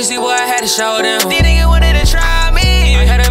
See what I had to show them. Didn't niggas wanted to try me. I had to